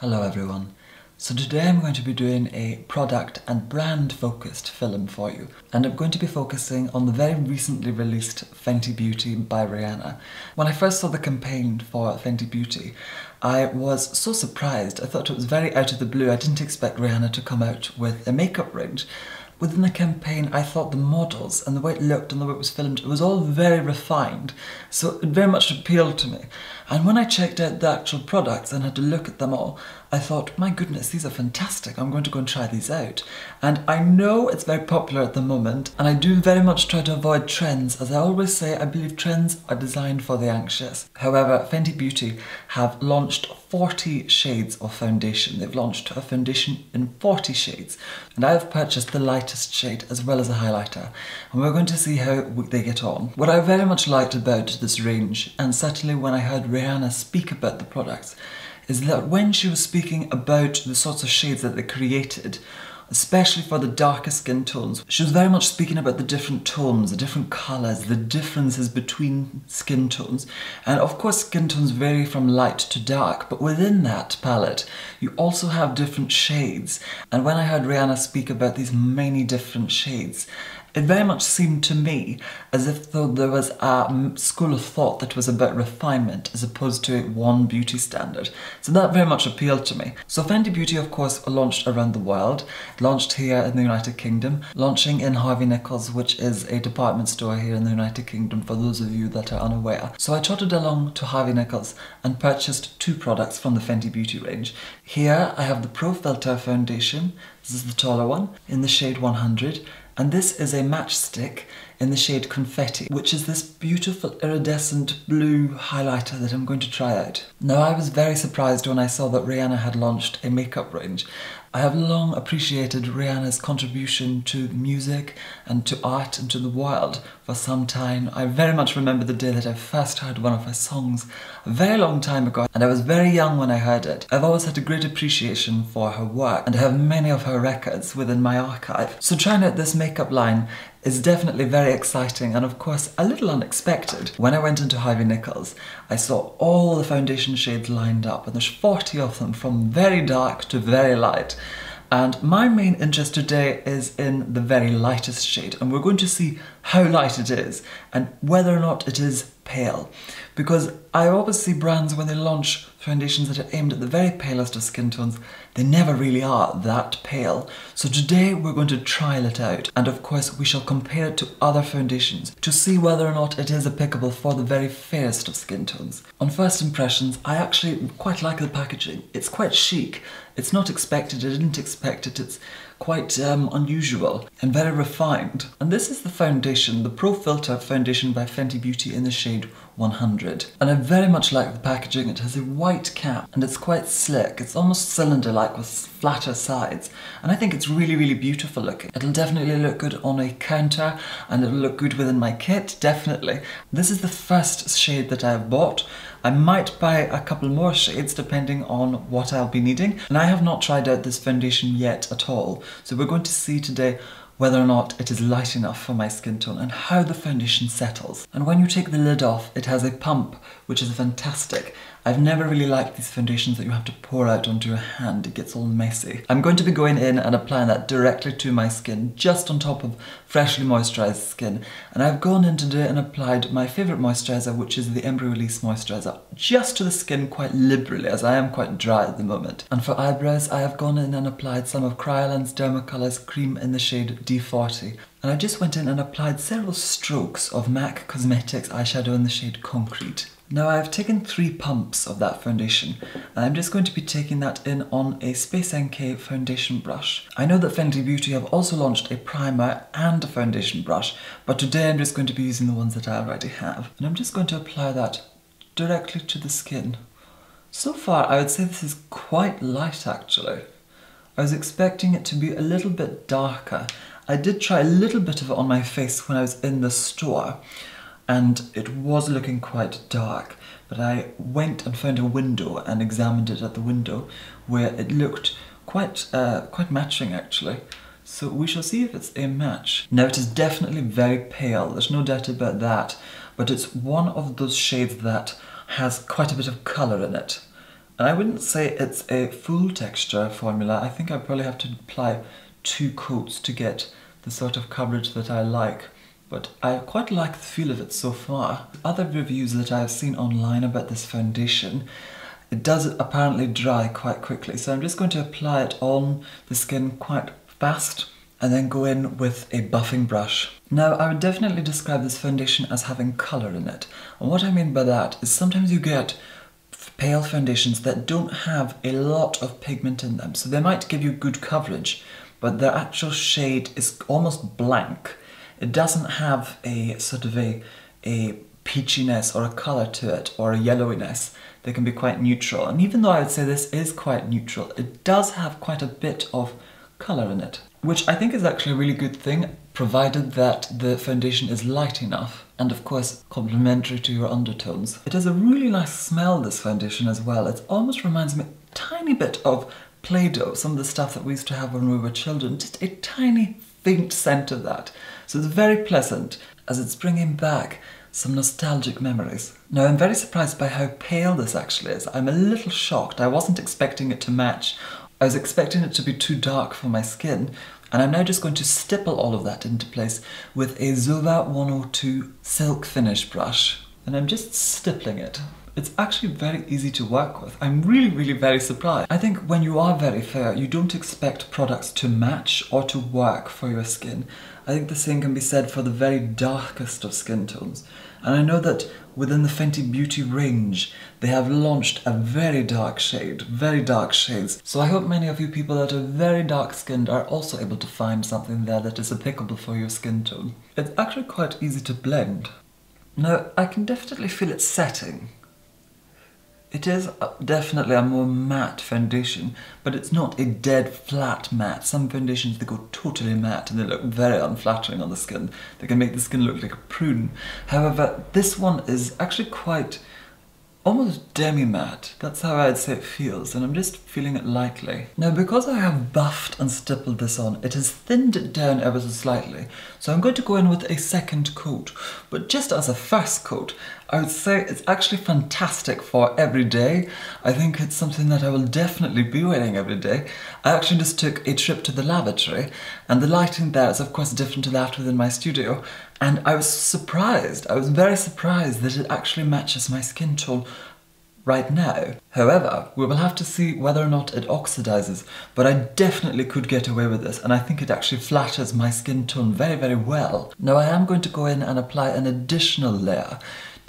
Hello everyone. So today I'm going to be doing a product and brand focused film for you and I'm going to be focusing on the very recently released Fenty Beauty by Rihanna. When I first saw the campaign for Fenty Beauty I was so surprised. I thought it was very out of the blue. I didn't expect Rihanna to come out with a makeup range within the campaign, I thought the models and the way it looked and the way it was filmed, it was all very refined. So it very much appealed to me. And when I checked out the actual products and had to look at them all, I thought, my goodness, these are fantastic. I'm going to go and try these out. And I know it's very popular at the moment, and I do very much try to avoid trends. As I always say, I believe trends are designed for the anxious. However, Fenty Beauty have launched 40 shades of foundation. They've launched a foundation in 40 shades. And I have purchased the lightest shade as well as a highlighter. And we're going to see how they get on. What I very much liked about this range, and certainly when I heard Rihanna speak about the products, is that when she was speaking about the sorts of shades that they created, especially for the darker skin tones. She was very much speaking about the different tones, the different colours, the differences between skin tones. And of course skin tones vary from light to dark, but within that palette you also have different shades. And when I heard Rihanna speak about these many different shades, it very much seemed to me as if though there was a school of thought that was about refinement as opposed to one beauty standard. So that very much appealed to me. So Fenty Beauty of course launched around the world, launched here in the United Kingdom, launching in Harvey Nichols which is a department store here in the United Kingdom for those of you that are unaware. So I trotted along to Harvey Nichols and purchased two products from the Fenty Beauty range. Here I have the Pro Filt'r Foundation, this is the taller one, in the shade 100 and this is a Match Stix in the shade Confetti, which is this beautiful iridescent blue highlighter that I'm going to try out. Now I was very surprised when I saw that Rihanna had launched a makeup range. I have long appreciated Rihanna's contribution to music and to art and to the world for some time. I very much remember the day that I first heard one of her songs a very long time ago and I was very young when I heard it. I've always had a great appreciation for her work and I have many of her records within my archive. So trying out this makeup line is definitely very exciting and of course a little unexpected. When I went into Harvey Nichols, I saw all the foundation shades lined up and there's 40 of them from very dark to very light. And my main interest today is in the very lightest shade and we're going to see how light it is and whether or not it is pale. Because I always see brands when they launch foundations that are aimed at the very palest of skin tones, they never really are that pale. So today we're going to trial it out and of course we shall compare it to other foundations to see whether or not it is applicable for the very fairest of skin tones. On first impressions, I actually quite like the packaging. It's quite chic. It's not expected, I didn't expect it. It's quite um, unusual and very refined. And this is the foundation, the Pro Filt'r foundation by Fenty Beauty in the shade 100. And I very much like the packaging. It has a white cap and it's quite slick. It's almost cylinder-like with flatter sides. And I think it's really, really beautiful looking. It'll definitely look good on a counter and it'll look good within my kit, definitely. This is the first shade that I've bought. I might buy a couple more shades depending on what I'll be needing. And I have not tried out this foundation yet at all. So we're going to see today whether or not it is light enough for my skin tone and how the foundation settles. And when you take the lid off, it has a pump, which is fantastic. I've never really liked these foundations that you have to pour out onto your hand, it gets all messy. I'm going to be going in and applying that directly to my skin, just on top of freshly moisturised skin. And I've gone in today and applied my favourite moisturiser, which is the Embryolisse Moisturiser, just to the skin quite liberally, as I am quite dry at the moment. And for eyebrows, I have gone in and applied some of Kryolan's Dermacolours cream in the shade D40. And I just went in and applied several strokes of MAC Cosmetics eyeshadow in the shade Concrete. Now I've taken three pumps of that foundation and I'm just going to be taking that in on a Space NK foundation brush. I know that Fenty Beauty have also launched a primer and a foundation brush but today I'm just going to be using the ones that I already have and I'm just going to apply that directly to the skin. So far I would say this is quite light actually. I was expecting it to be a little bit darker. I did try a little bit of it on my face when I was in the store and it was looking quite dark but I went and found a window and examined it at the window where it looked quite uh, quite matching actually so we shall see if it's a match. Now it is definitely very pale, there's no doubt about that, but it's one of those shades that has quite a bit of colour in it. And I wouldn't say it's a full texture formula. I think I probably have to apply two coats to get the sort of coverage that I like. But I quite like the feel of it so far. Other reviews that I've seen online about this foundation, it does apparently dry quite quickly. So I'm just going to apply it on the skin quite fast and then go in with a buffing brush. Now, I would definitely describe this foundation as having colour in it. And what I mean by that is sometimes you get pale foundations that don't have a lot of pigment in them. So they might give you good coverage, but their actual shade is almost blank. It doesn't have a sort of a, a peachiness or a colour to it or a yellowiness. They can be quite neutral. And even though I would say this is quite neutral, it does have quite a bit of colour in it which I think is actually a really good thing, provided that the foundation is light enough and of course complementary to your undertones. It has a really nice smell, this foundation as well. It almost reminds me a tiny bit of Play-Doh, some of the stuff that we used to have when we were children, just a tiny faint scent of that. So it's very pleasant as it's bringing back some nostalgic memories. Now I'm very surprised by how pale this actually is. I'm a little shocked. I wasn't expecting it to match I was expecting it to be too dark for my skin, and I'm now just going to stipple all of that into place with a Zoeva 102 silk finish brush. And I'm just stippling it. It's actually very easy to work with. I'm really, really very surprised. I think when you are very fair, you don't expect products to match or to work for your skin. I think the same can be said for the very darkest of skin tones. And I know that within the Fenty Beauty range, they have launched a very dark shade, very dark shades. So I hope many of you people that are very dark skinned are also able to find something there that is applicable for your skin tone. It's actually quite easy to blend. Now, I can definitely feel it setting. It is uh, definitely a more matte foundation, but it's not a dead flat matte. Some foundations, they go totally matte and they look very unflattering on the skin. They can make the skin look like a prune. However, this one is actually quite almost demi-matte. That's how I'd say it feels, and I'm just feeling it lightly. Now, because I have buffed and stippled this on, it has thinned it down ever so slightly. So I'm going to go in with a second coat. But just as a first coat, I would say it's actually fantastic for every day. I think it's something that I will definitely be wearing every day. I actually just took a trip to the lavatory, and the lighting there is of course different to that within my studio, and I was surprised, I was very surprised that it actually matches my skin tone right now. However, we will have to see whether or not it oxidizes, but I definitely could get away with this and I think it actually flatters my skin tone very, very well. Now I am going to go in and apply an additional layer,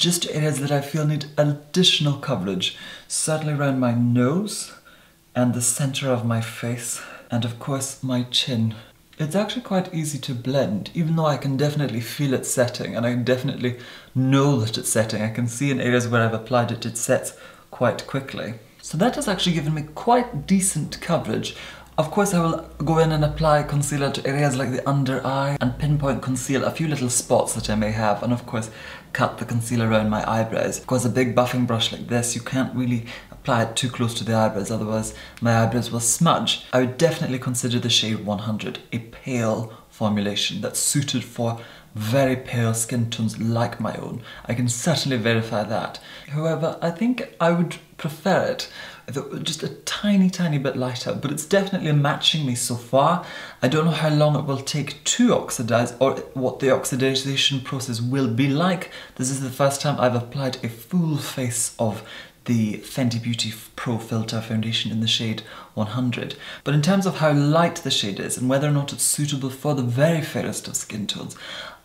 just areas that I feel need additional coverage, certainly around my nose and the center of my face, and of course my chin. It's actually quite easy to blend, even though I can definitely feel it setting and I definitely know that it's setting. I can see in areas where I've applied it, it sets quite quickly. So that has actually given me quite decent coverage. Of course I will go in and apply concealer to areas like the under eye and pinpoint conceal a few little spots that I may have and of course cut the concealer around my eyebrows. because a big buffing brush like this you can't really apply it too close to the eyebrows, otherwise my eyebrows will smudge. I would definitely consider the shade 100 a pale formulation that's suited for very pale skin tones like my own. I can certainly verify that. However, I think I would prefer it just a tiny, tiny bit lighter, but it's definitely matching me so far. I don't know how long it will take to oxidize or what the oxidization process will be like. This is the first time I've applied a full face of the Fenty Beauty Pro Filt'r Foundation in the shade 100. But in terms of how light the shade is and whether or not it's suitable for the very fairest of skin tones,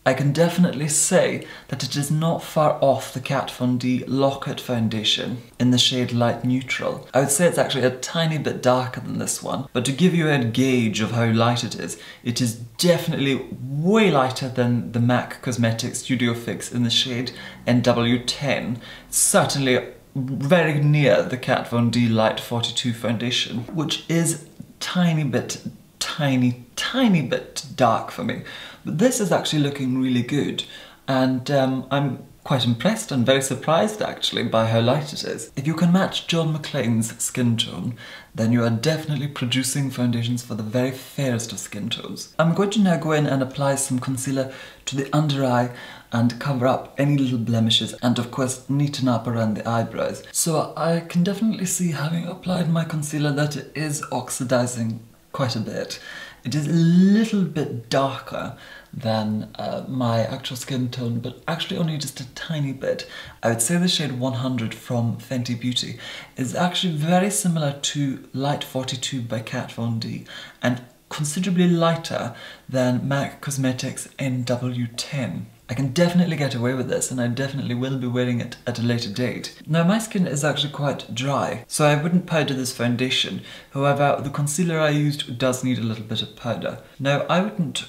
I can definitely say that it is not far off the Kat Von D Lock-It Foundation in the shade Light Neutral. I would say it's actually a tiny bit darker than this one, but to give you a gauge of how light it is, it is definitely way lighter than the MAC Cosmetics Studio Fix in the shade NW10. Certainly very near the Kat Von D Light 42 foundation, which is tiny bit, tiny, tiny bit dark for me. But this is actually looking really good, and um, I'm quite impressed and very surprised actually by how light it is. If you can match John Maclean's skin tone, then you are definitely producing foundations for the very fairest of skin tones. I'm going to now go in and apply some concealer to the under eye and cover up any little blemishes and of course neaten up around the eyebrows. So I can definitely see having applied my concealer that it is oxidizing quite a bit. It is a little bit darker than uh, my actual skin tone, but actually only just a tiny bit. I would say the shade 100 from Fenty Beauty is actually very similar to Light 42 by Kat Von D and considerably lighter than MAC Cosmetics NW10. I can definitely get away with this and I definitely will be wearing it at a later date. Now my skin is actually quite dry, so I wouldn't powder this foundation. However, the concealer I used does need a little bit of powder. Now I wouldn't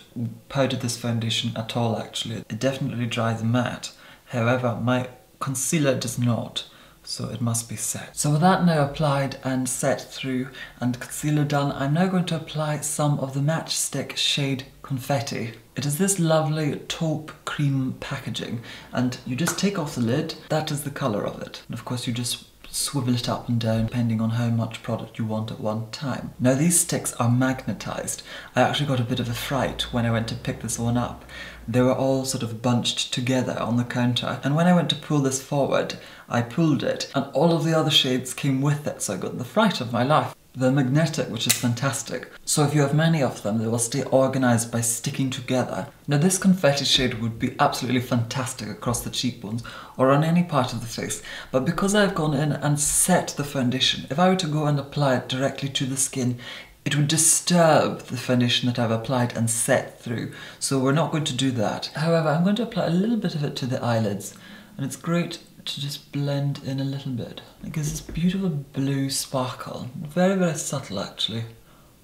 powder this foundation at all actually. It definitely dries matte. However, my concealer does not so it must be set. So with that now applied and set through and concealer done, I'm now going to apply some of the Match Stix shade Confetti. It is this lovely taupe cream packaging and you just take off the lid, that is the colour of it. And of course you just swivel it up and down depending on how much product you want at one time. Now these sticks are magnetized. I actually got a bit of a fright when I went to pick this one up. They were all sort of bunched together on the counter and when I went to pull this forward I pulled it and all of the other shades came with it so I got the fright of my life. They're magnetic, which is fantastic. So if you have many of them, they will stay organized by sticking together. Now this confetti shade would be absolutely fantastic across the cheekbones or on any part of the face, but because I've gone in and set the foundation, if I were to go and apply it directly to the skin, it would disturb the foundation that I've applied and set through. So we're not going to do that. However, I'm going to apply a little bit of it to the eyelids and it's great to just blend in a little bit. It gives this beautiful blue sparkle. Very, very subtle actually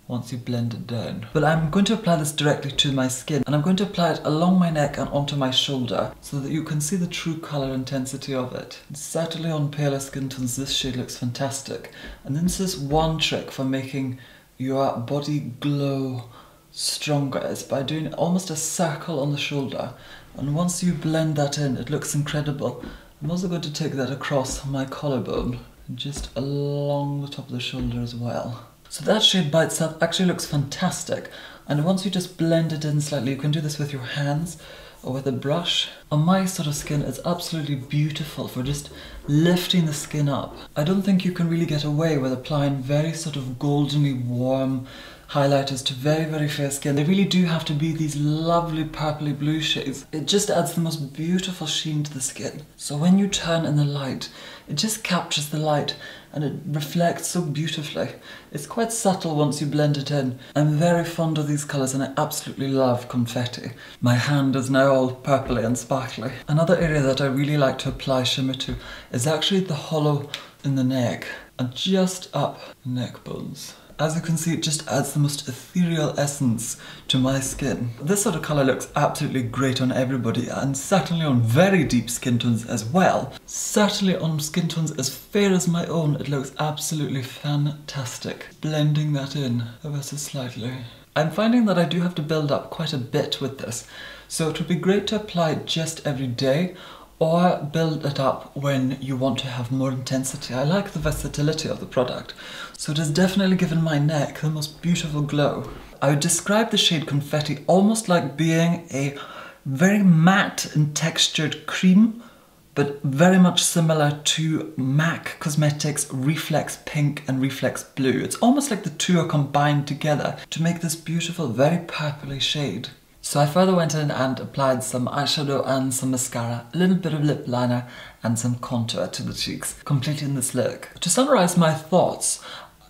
once you blend it down. But I'm going to apply this directly to my skin and I'm going to apply it along my neck and onto my shoulder so that you can see the true colour intensity of it. certainly on paler skin tones this shade looks fantastic and this is one trick for making your body glow stronger is by doing almost a circle on the shoulder and once you blend that in it looks incredible I'm also going to take that across my collarbone, just along the top of the shoulder as well. So that shade by itself actually looks fantastic. And once you just blend it in slightly, you can do this with your hands or with a brush. On my sort of skin, it's absolutely beautiful for just lifting the skin up. I don't think you can really get away with applying very sort of goldeny warm highlighters to very, very fair skin. They really do have to be these lovely purpley blue shades. It just adds the most beautiful sheen to the skin. So when you turn in the light, it just captures the light and it reflects so beautifully. It's quite subtle once you blend it in. I'm very fond of these colours and I absolutely love confetti. My hand is now all purpley and sparkly. Another area that I really like to apply shimmer to is actually the hollow in the neck and just up the neck bones. As you can see, it just adds the most ethereal essence to my skin. This sort of colour looks absolutely great on everybody and certainly on very deep skin tones as well. Certainly on skin tones as fair as my own, it looks absolutely fantastic. Blending that in ever so slightly. I'm finding that I do have to build up quite a bit with this, so it would be great to apply it just every day or build it up when you want to have more intensity. I like the versatility of the product, so it has definitely given my neck the most beautiful glow. I would describe the shade Confetti almost like being a very matte and textured cream, but very much similar to MAC Cosmetics Reflex Pink and Reflex Blue. It's almost like the two are combined together to make this beautiful, very purpley shade. So I further went in and applied some eyeshadow and some mascara, a little bit of lip liner and some contour to the cheeks, completing this look. To summarise my thoughts,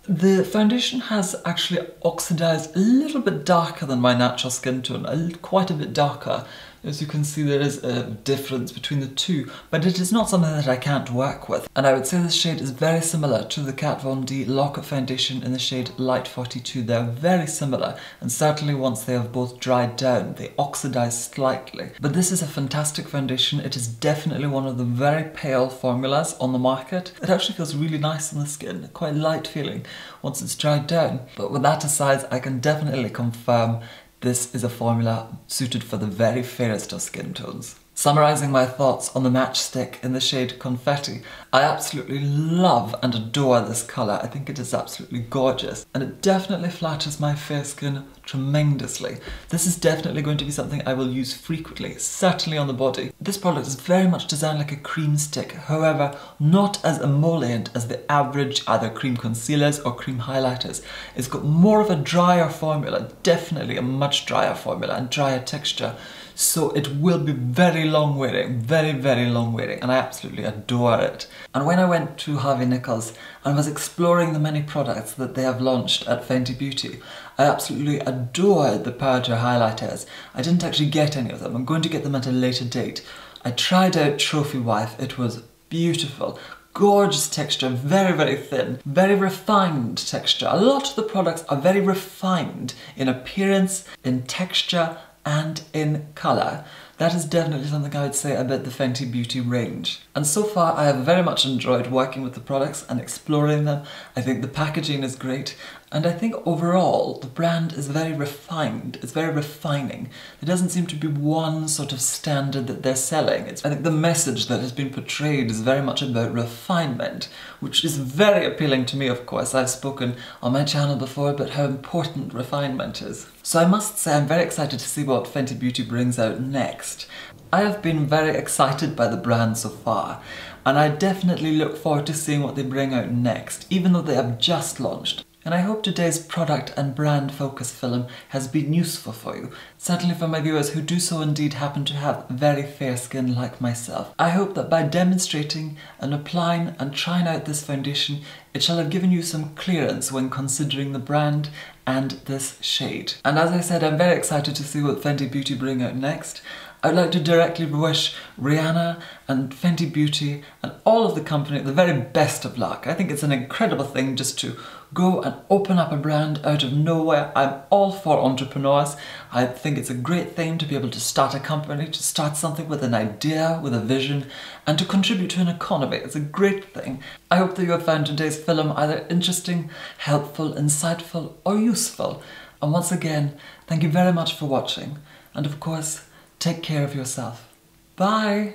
the foundation has actually oxidized a little bit darker than my natural skin tone, quite a bit darker as you can see there is a difference between the two, but it is not something that I can't work with. And I would say this shade is very similar to the Kat Von D Lock-It Foundation in the shade Light 42. They're very similar, and certainly once they have both dried down, they oxidize slightly. But this is a fantastic foundation. It is definitely one of the very pale formulas on the market. It actually feels really nice on the skin, quite light feeling once it's dried down. But with that aside, I can definitely confirm this is a formula suited for the very fairest of skin tones. Summarising my thoughts on the Match Stix in the shade Confetti, I absolutely love and adore this colour. I think it is absolutely gorgeous and it definitely flatters my fair skin tremendously. This is definitely going to be something I will use frequently, certainly on the body. This product is very much designed like a cream stick, however, not as emollient as the average either cream concealers or cream highlighters. It's got more of a drier formula, definitely a much drier formula and drier texture so it will be very long wearing, very, very long wearing, and I absolutely adore it. And when I went to Harvey Nichols and was exploring the many products that they have launched at Fenty Beauty, I absolutely adored the powder highlighters. I didn't actually get any of them, I'm going to get them at a later date. I tried out Trophy Wife, it was beautiful, gorgeous texture, very, very thin, very refined texture. A lot of the products are very refined in appearance, in texture, and in colour. That is definitely something I would say about the Fenty Beauty range. And so far I have very much enjoyed working with the products and exploring them. I think the packaging is great and I think overall the brand is very refined, it's very refining. There doesn't seem to be one sort of standard that they're selling. It's, I think the message that has been portrayed is very much about refinement, which is very appealing to me of course. I've spoken on my channel before about how important refinement is. So I must say I'm very excited to see what Fenty Beauty brings out next. I have been very excited by the brand so far and I definitely look forward to seeing what they bring out next, even though they have just launched. And I hope today's product and brand focus film has been useful for you, certainly for my viewers who do so indeed happen to have very fair skin like myself. I hope that by demonstrating and applying and trying out this foundation, it shall have given you some clearance when considering the brand and this shade. And as I said, I'm very excited to see what Fenty Beauty bring out next. I'd like to directly wish Rihanna and Fenty Beauty and all of the company the very best of luck. I think it's an incredible thing just to go and open up a brand out of nowhere. I'm all for entrepreneurs. I think it's a great thing to be able to start a company, to start something with an idea, with a vision, and to contribute to an economy. It's a great thing. I hope that you have found today's film either interesting, helpful, insightful, or useful. And once again, thank you very much for watching. And of course, Take care of yourself. Bye!